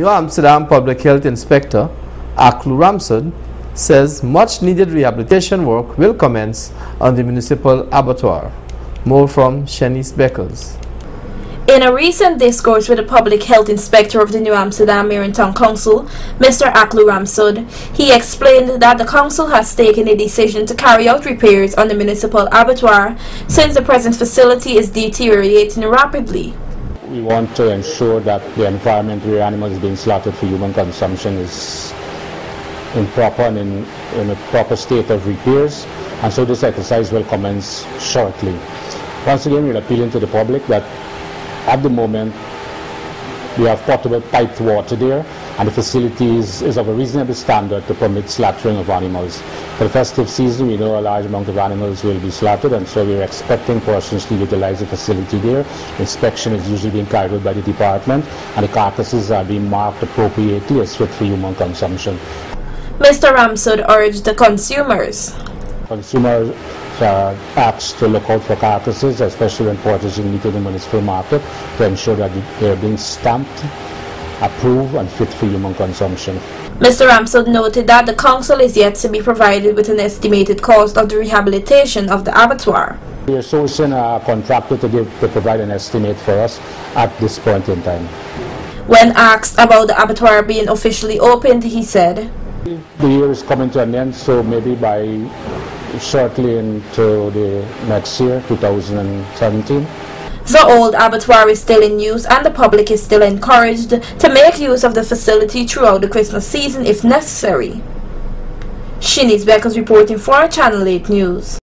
New Amsterdam Public Health Inspector Aklu Ramsud says much needed rehabilitation work will commence on the municipal abattoir. More from Shanice Beckles. In a recent discourse with the public health inspector of the New Amsterdam Mayor and Town Council, Mr. Aklu Ramsud, he explained that the council has taken a decision to carry out repairs on the municipal abattoir since the present facility is deteriorating rapidly. We want to ensure that the environment where animals are being slaughtered for human consumption is in proper and in, in a proper state of repairs, and so this exercise will commence shortly. Once again, we're appealing to the public that at the moment we have potable piped water there, and the facility is, of a reasonable standard to permit slaughtering of animals. For the festive season, we know a large amount of animals will be slaughtered, and so we're expecting persons to utilize the facility there. Inspection is usually being carried out by the department, and the carcasses are being marked appropriately as fit for human consumption. Mr. Ramsud urged the consumers. Consumers are asked to look out for carcasses, especially when purchasing meat in the municipal market, to ensure that they're being stamped, approved, and fit for human consumption. Mr. Ramsud noted that the council is yet to be provided with an estimated cost of the rehabilitation of the abattoir. We are sourcing a contractor to, give, to provide an estimate for us at this point in time. When asked about the abattoir being officially opened, he said, The year is coming to an end, so maybe by shortly into the next year, 2017. The old abattoir is still in use and the public is still encouraged to make use of the facility throughout the Christmas season if necessary. Shanice Beckles reporting for Channel 8 News.